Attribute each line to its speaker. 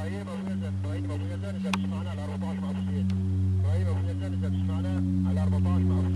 Speaker 1: إبراهيم أبو يزن إبراهيم أبو يزن انت بتسمعنا على 14 مع أبو زيد. طيب أبو يزن انت بتسمعنا على 14 مع أبو